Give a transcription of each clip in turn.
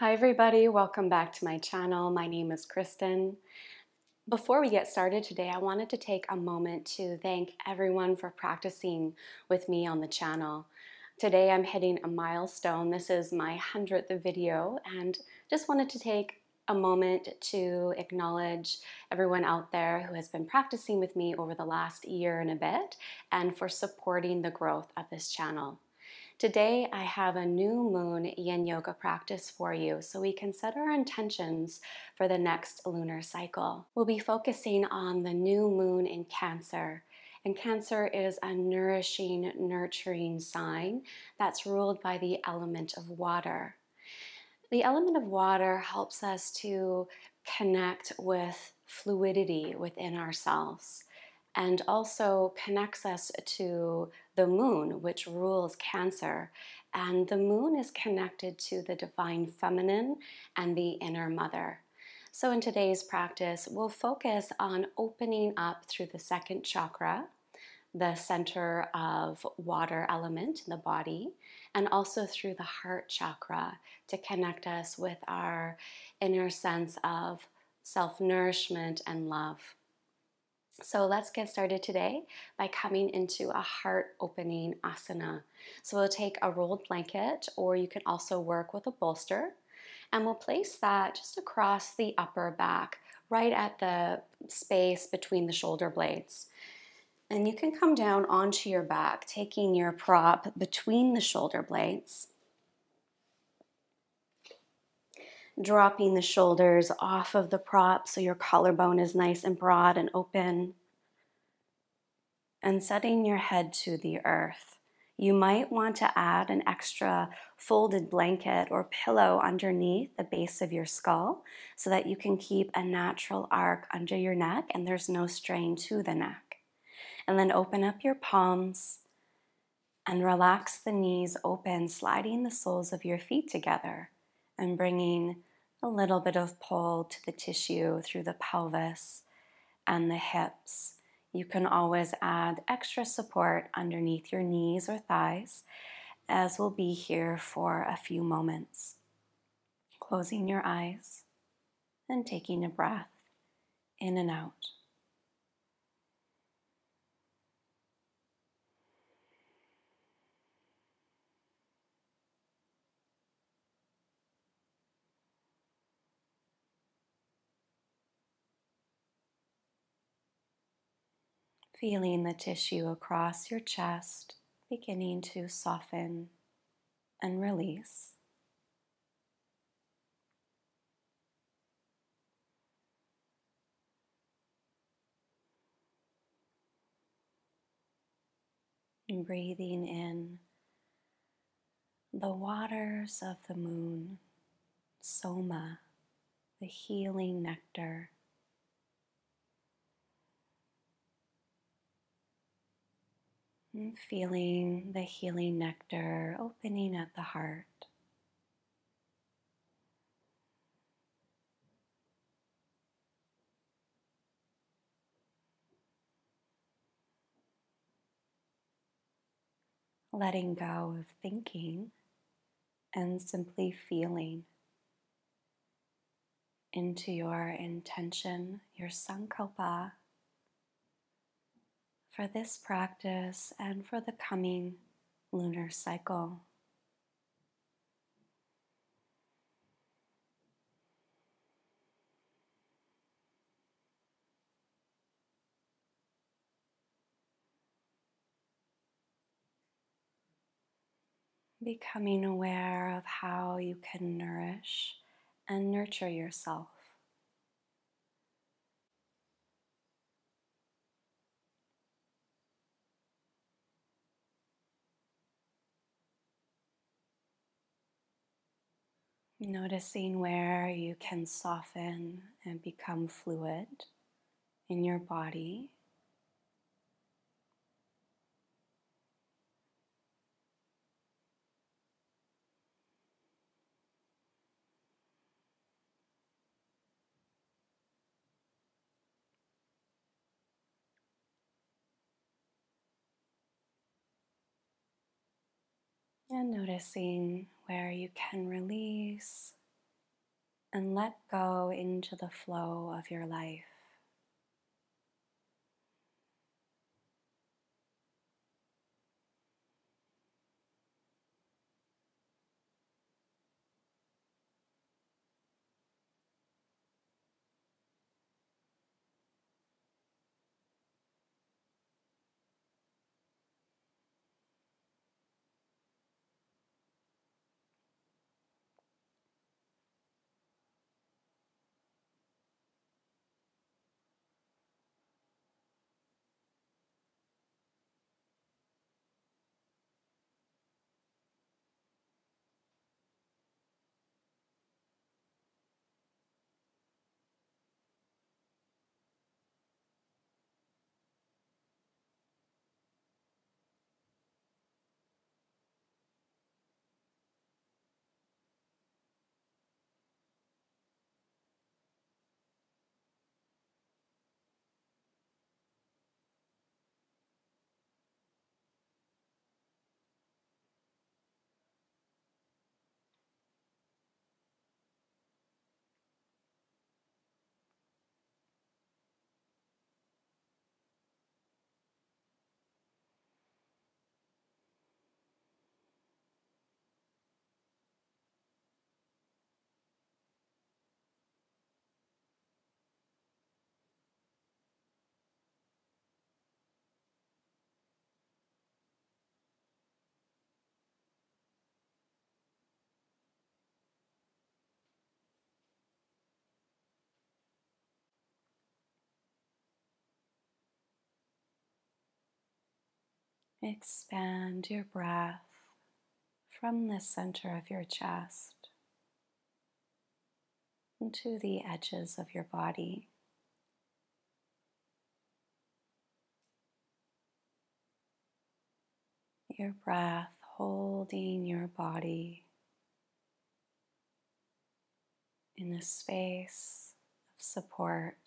Hi everybody, welcome back to my channel. My name is Kristen. Before we get started today, I wanted to take a moment to thank everyone for practicing with me on the channel. Today I'm hitting a milestone. This is my 100th video and just wanted to take a moment to acknowledge everyone out there who has been practicing with me over the last year and a bit and for supporting the growth of this channel. Today, I have a new moon yin yoga practice for you so we can set our intentions for the next lunar cycle. We'll be focusing on the new moon in Cancer. And Cancer is a nourishing, nurturing sign that's ruled by the element of water. The element of water helps us to connect with fluidity within ourselves and also connects us to the moon, which rules Cancer. And the moon is connected to the divine feminine and the inner mother. So, in today's practice, we'll focus on opening up through the second chakra, the center of water element in the body, and also through the heart chakra to connect us with our inner sense of self nourishment and love. So let's get started today by coming into a heart opening asana. So we'll take a rolled blanket, or you can also work with a bolster, and we'll place that just across the upper back, right at the space between the shoulder blades. And you can come down onto your back, taking your prop between the shoulder blades. Dropping the shoulders off of the prop so your collarbone is nice and broad and open, and setting your head to the earth. You might want to add an extra folded blanket or pillow underneath the base of your skull so that you can keep a natural arc under your neck and there's no strain to the neck. And then open up your palms and relax the knees open, sliding the soles of your feet together and bringing a little bit of pull to the tissue through the pelvis and the hips. You can always add extra support underneath your knees or thighs, as we'll be here for a few moments. Closing your eyes and taking a breath in and out. Feeling the tissue across your chest beginning to soften and release. Breathing in the waters of the moon, soma, the healing nectar And feeling the healing nectar opening at the heart. Letting go of thinking and simply feeling into your intention, your sankalpa for this practice and for the coming lunar cycle. Becoming aware of how you can nourish and nurture yourself. Noticing where you can soften and become fluid in your body. and noticing where you can release and let go into the flow of your life. Expand your breath from the center of your chest into the edges of your body. Your breath holding your body in a space of support.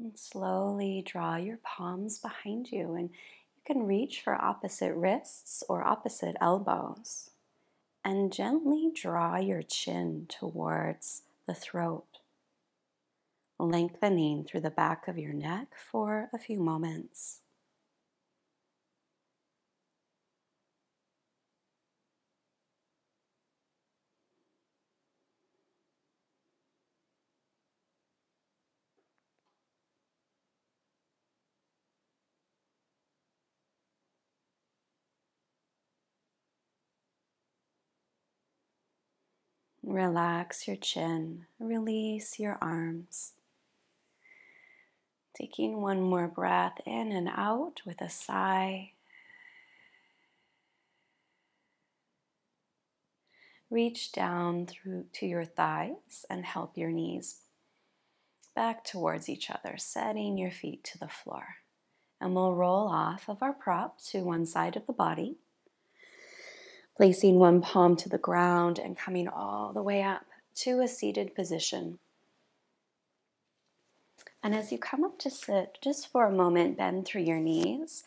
And slowly draw your palms behind you, and you can reach for opposite wrists or opposite elbows. And gently draw your chin towards the throat, lengthening through the back of your neck for a few moments. Relax your chin, release your arms. Taking one more breath in and out with a sigh. Reach down through to your thighs and help your knees back towards each other, setting your feet to the floor. And we'll roll off of our prop to one side of the body placing one palm to the ground and coming all the way up to a seated position. And as you come up to sit, just for a moment, bend through your knees.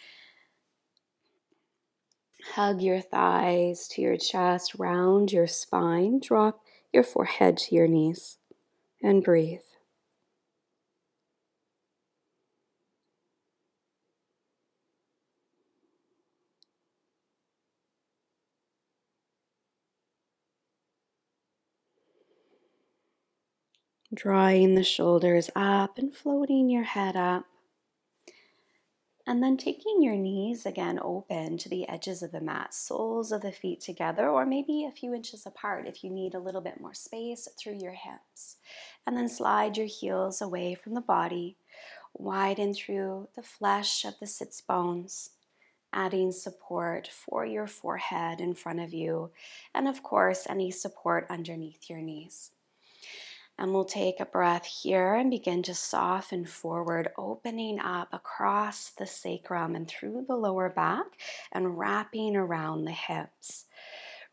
Hug your thighs to your chest, round your spine, drop your forehead to your knees, and breathe. Drawing the shoulders up and floating your head up. And then taking your knees again open to the edges of the mat, soles of the feet together, or maybe a few inches apart if you need a little bit more space through your hips. And then slide your heels away from the body, widen through the flesh of the sits bones, adding support for your forehead in front of you, and of course, any support underneath your knees. And we'll take a breath here and begin to soften forward, opening up across the sacrum and through the lower back and wrapping around the hips.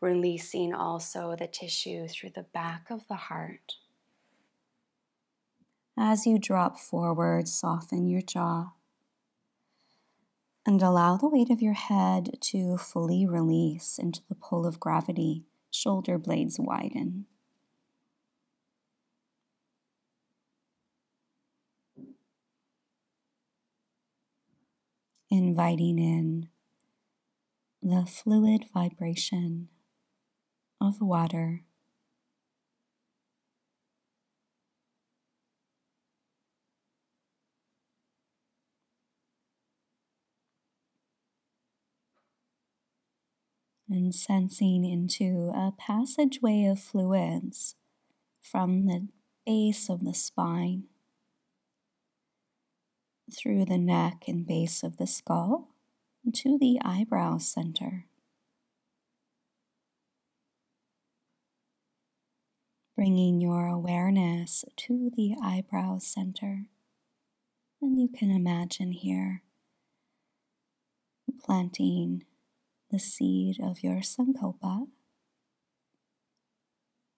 Releasing also the tissue through the back of the heart. As you drop forward, soften your jaw. And allow the weight of your head to fully release into the pull of gravity. Shoulder blades widen. Inviting in the fluid vibration of water. And sensing into a passageway of fluids from the base of the spine through the neck and base of the skull to the eyebrow center. Bringing your awareness to the eyebrow center. And you can imagine here planting the seed of your Sankalpa,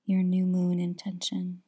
your new moon intention.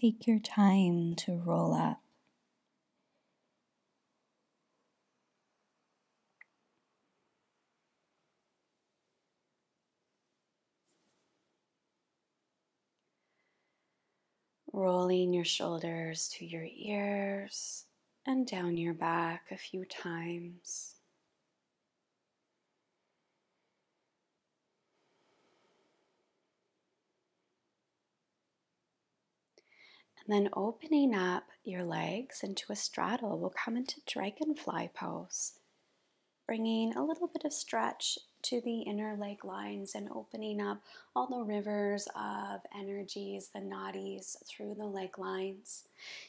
Take your time to roll up. Rolling your shoulders to your ears and down your back a few times. Then opening up your legs into a straddle, we'll come into dragonfly pose, bringing a little bit of stretch to the inner leg lines and opening up all the rivers of energies, the nadis through the leg lines.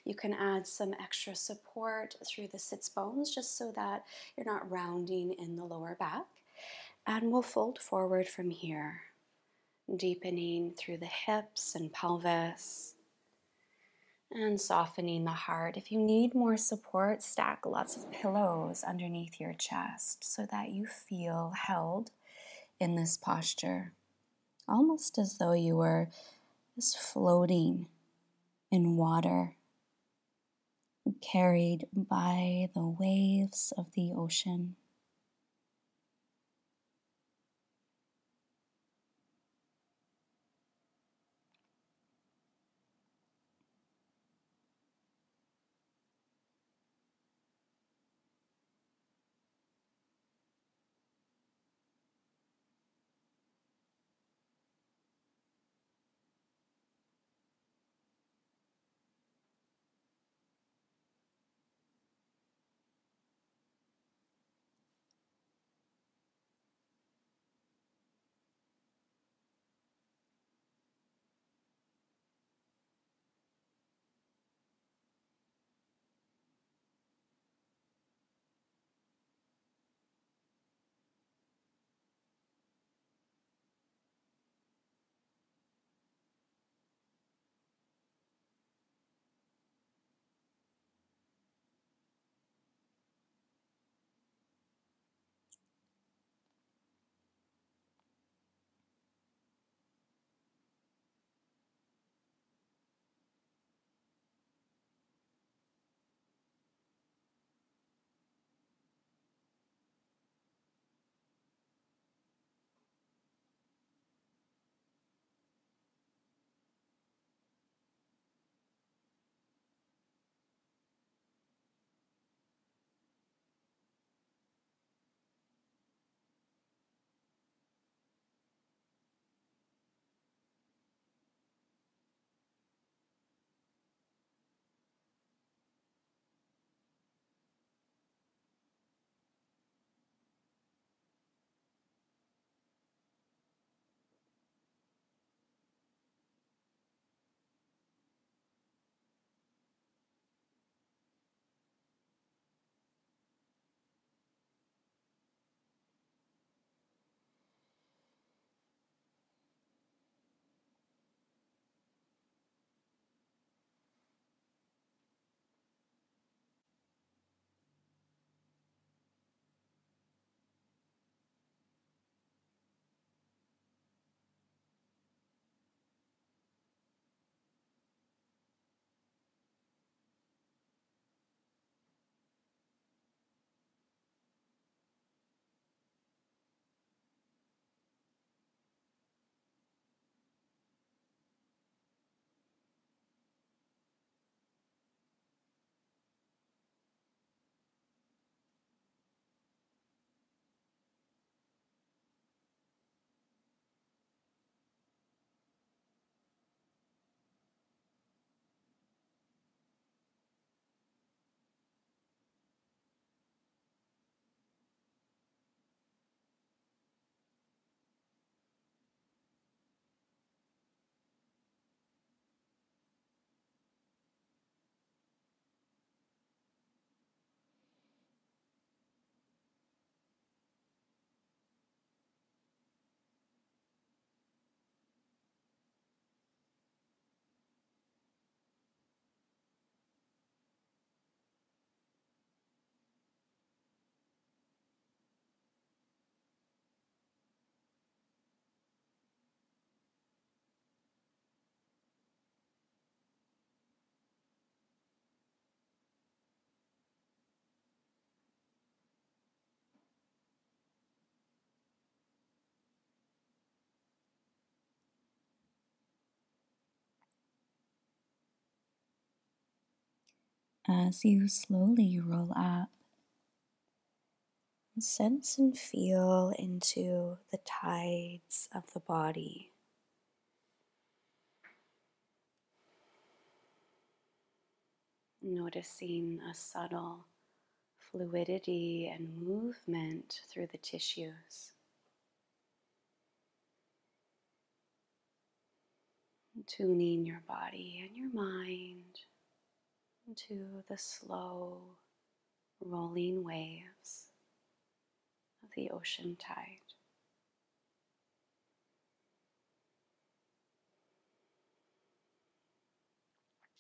You can add some extra support through the sits bones just so that you're not rounding in the lower back. And we'll fold forward from here, deepening through the hips and pelvis and softening the heart. If you need more support, stack lots of pillows underneath your chest so that you feel held in this posture, almost as though you were just floating in water, carried by the waves of the ocean. As you slowly roll up. Sense and feel into the tides of the body. Noticing a subtle fluidity and movement through the tissues. Tuning your body and your mind to the slow rolling waves of the ocean tide.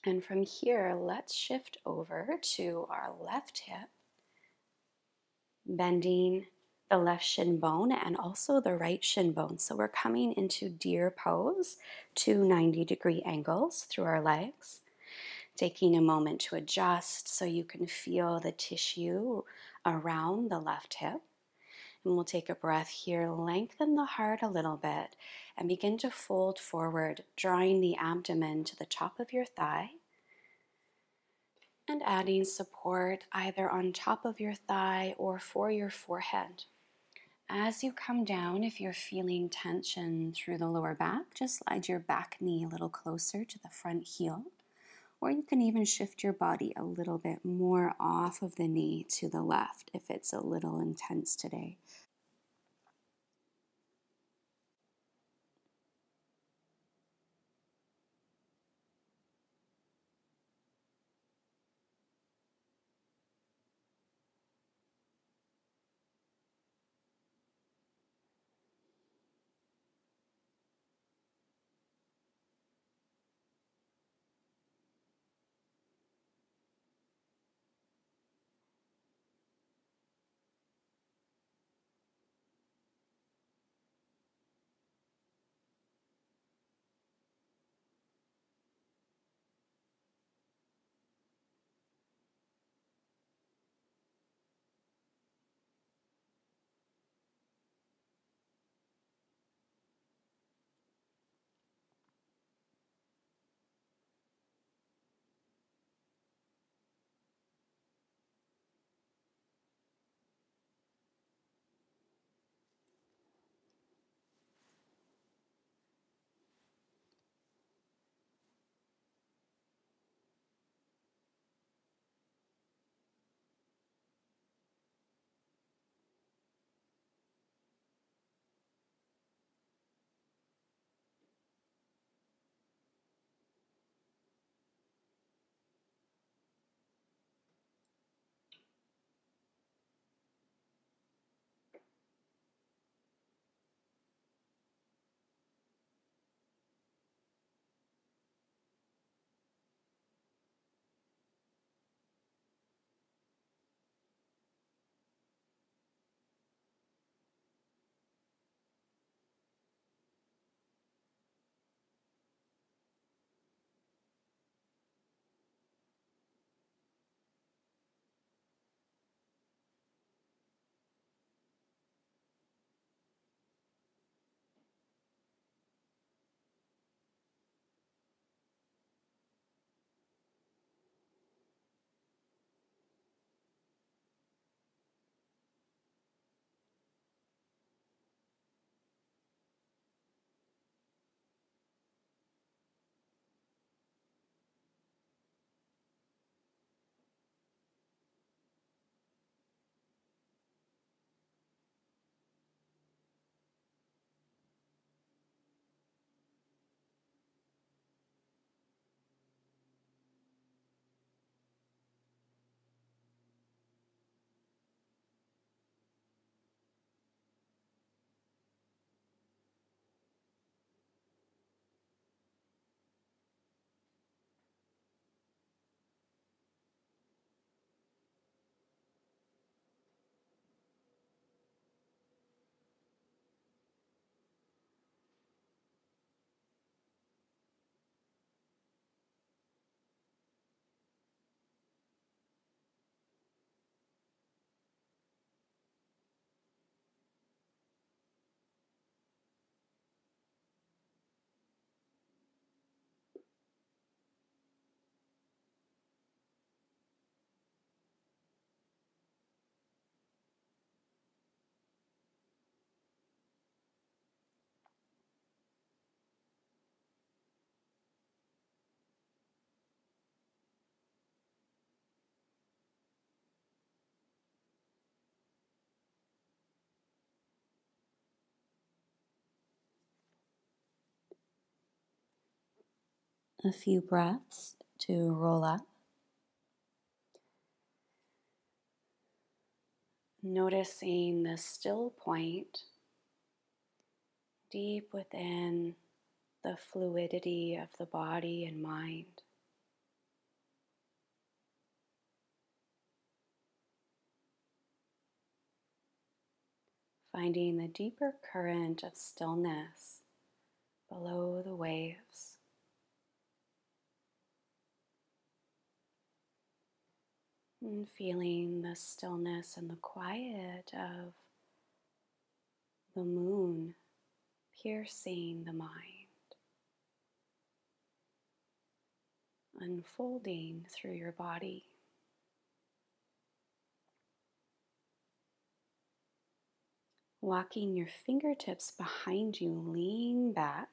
And from here, let's shift over to our left hip, bending the left shin bone and also the right shin bone. So we're coming into deer pose, two 90 degree angles through our legs. Taking a moment to adjust so you can feel the tissue around the left hip. And we'll take a breath here, lengthen the heart a little bit, and begin to fold forward, drawing the abdomen to the top of your thigh. And adding support either on top of your thigh or for your forehead. As you come down, if you're feeling tension through the lower back, just slide your back knee a little closer to the front heel. Or you can even shift your body a little bit more off of the knee to the left if it's a little intense today. A few breaths to roll up. Noticing the still point deep within the fluidity of the body and mind. Finding the deeper current of stillness below the waves. And feeling the stillness and the quiet of the moon piercing the mind, unfolding through your body. Walking your fingertips behind you, lean back,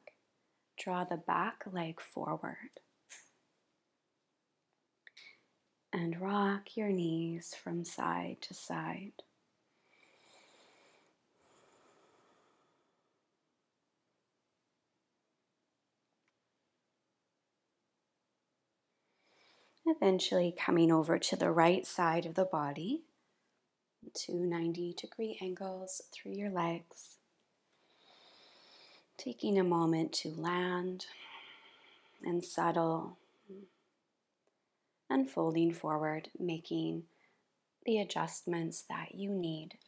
draw the back leg forward, and rock your knees from side to side. Eventually coming over to the right side of the body two 90 degree angles through your legs. Taking a moment to land and settle and folding forward, making the adjustments that you need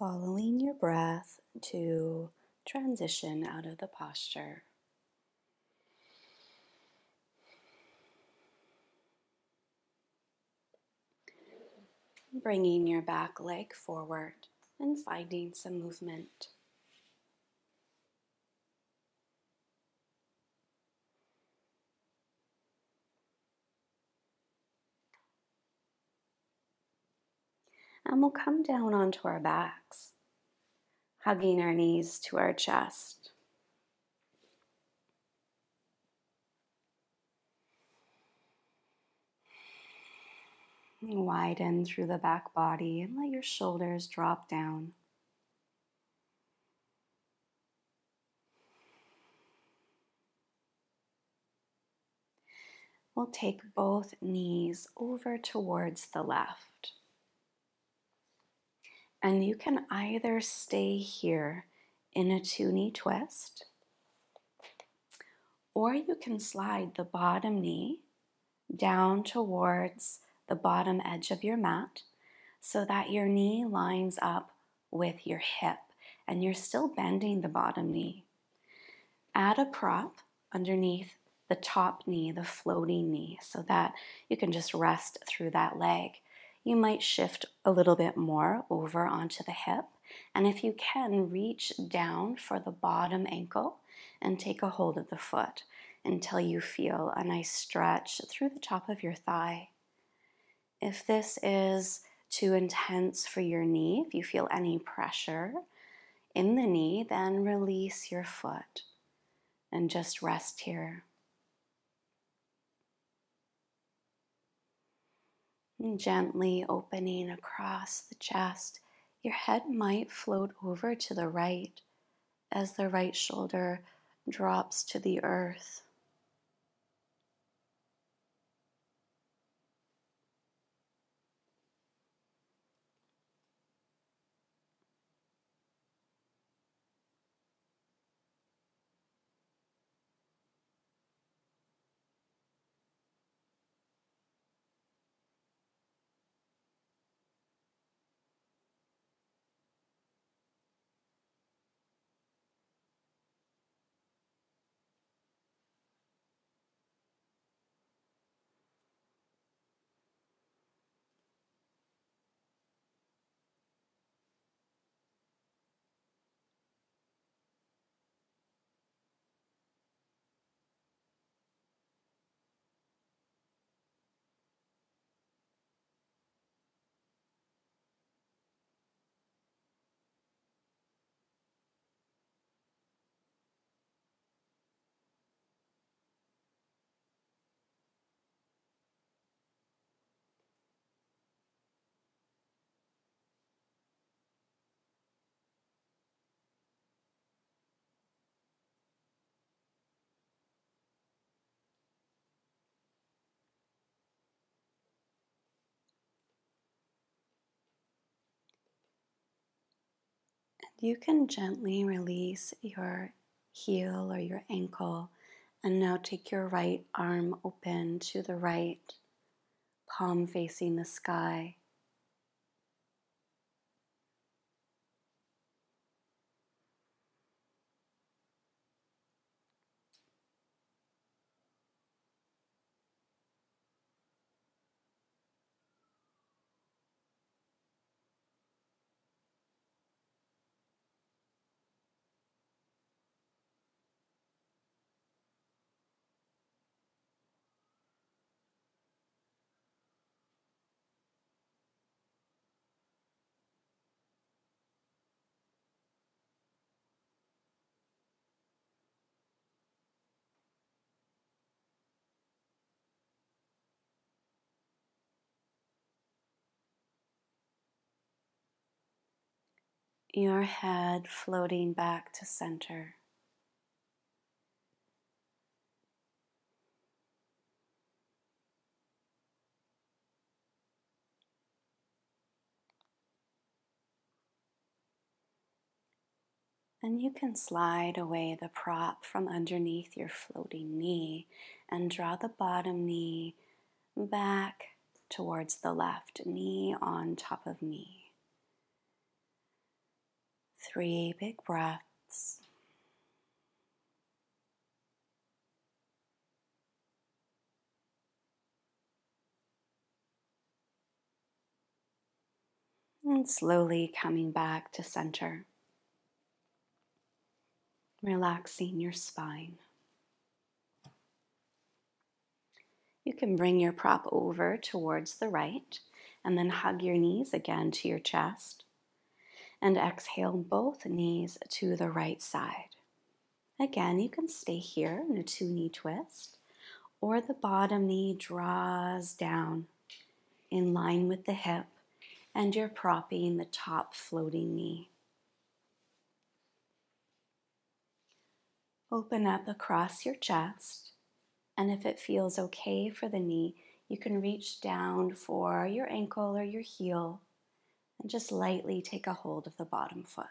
following your breath to transition out of the posture. Bringing your back leg forward and finding some movement. And we'll come down onto our backs, hugging our knees to our chest. Widen through the back body and let your shoulders drop down. We'll take both knees over towards the left. And you can either stay here in a two knee twist, or you can slide the bottom knee down towards the bottom edge of your mat so that your knee lines up with your hip and you're still bending the bottom knee. Add a prop underneath the top knee, the floating knee, so that you can just rest through that leg. You might shift a little bit more over onto the hip. And if you can, reach down for the bottom ankle and take a hold of the foot until you feel a nice stretch through the top of your thigh. If this is too intense for your knee, if you feel any pressure in the knee, then release your foot and just rest here. And gently opening across the chest, your head might float over to the right as the right shoulder drops to the earth. You can gently release your heel or your ankle and now take your right arm open to the right, palm facing the sky. Your head floating back to center. And you can slide away the prop from underneath your floating knee and draw the bottom knee back towards the left, knee on top of knee. Three big breaths. And slowly coming back to center, relaxing your spine. You can bring your prop over towards the right and then hug your knees again to your chest. And exhale both knees to the right side. Again, you can stay here in a two knee twist, or the bottom knee draws down in line with the hip, and you're propping the top floating knee. Open up across your chest and if it feels okay for the knee, you can reach down for your ankle or your heel and just lightly take a hold of the bottom foot.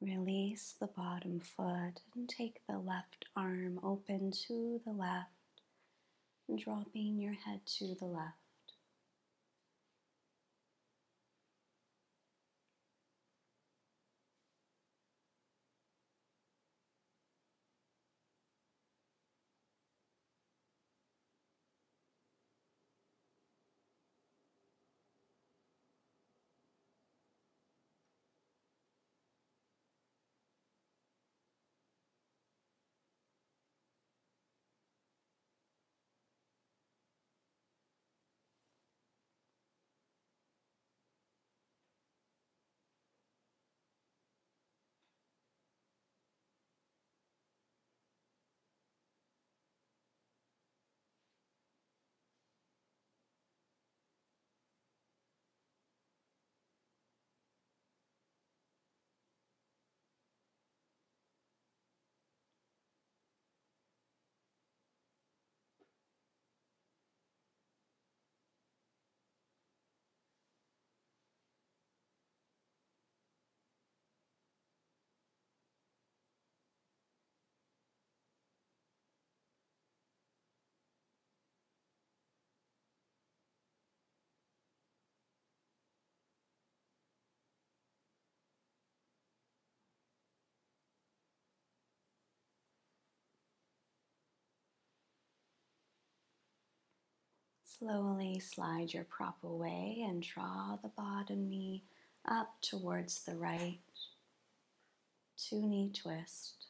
Release the bottom foot and take the left arm open to the left, dropping your head to the left. Slowly slide your prop away and draw the bottom knee up towards the right. Two knee twist.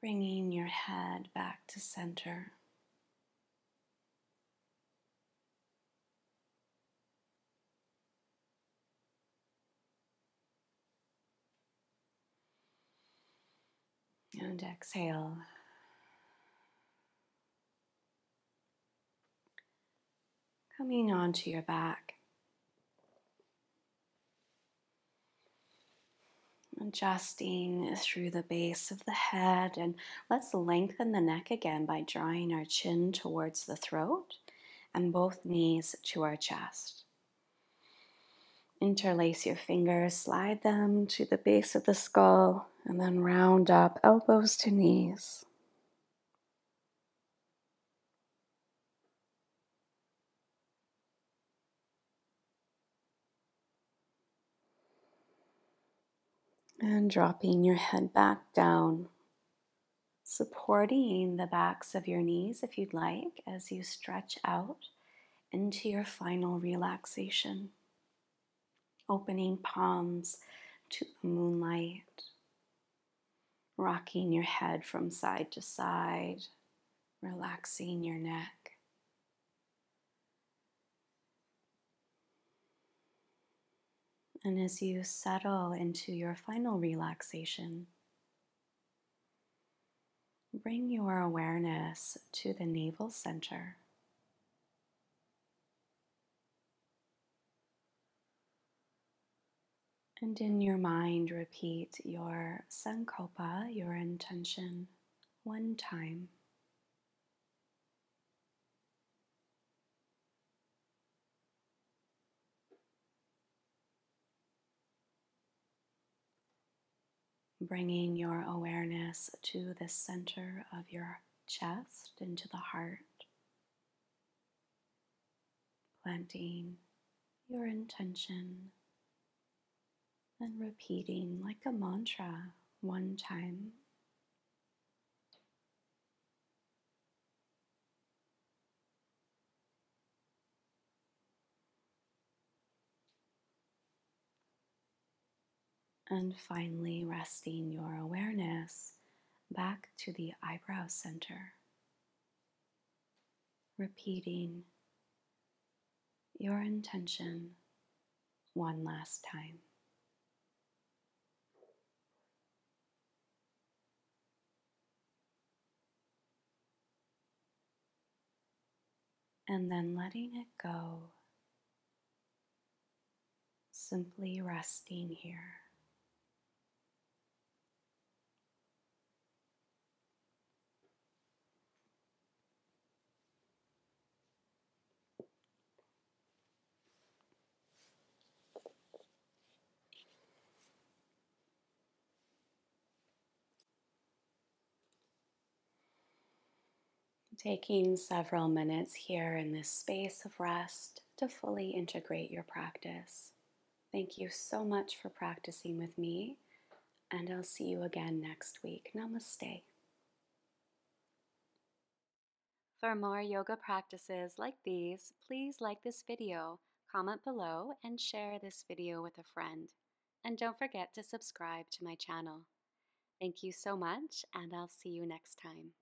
Bringing your head back to center. And exhale. Coming onto your back. Adjusting through the base of the head, and let's lengthen the neck again by drawing our chin towards the throat and both knees to our chest. Interlace your fingers, slide them to the base of the skull, and then round up elbows to knees. And dropping your head back down, supporting the backs of your knees if you'd like as you stretch out into your final relaxation. Opening palms to the moonlight, rocking your head from side to side, relaxing your neck. And as you settle into your final relaxation, bring your awareness to the navel center. And in your mind, repeat your sankalpa, your intention, one time. bringing your awareness to the center of your chest, into the heart, planting your intention and repeating like a mantra one time. And finally, resting your awareness back to the eyebrow center. Repeating your intention one last time. And then letting it go, simply resting here. Taking several minutes here in this space of rest to fully integrate your practice. Thank you so much for practicing with me, and I'll see you again next week. Namaste. For more yoga practices like these, please like this video, comment below, and share this video with a friend. And don't forget to subscribe to my channel. Thank you so much, and I'll see you next time.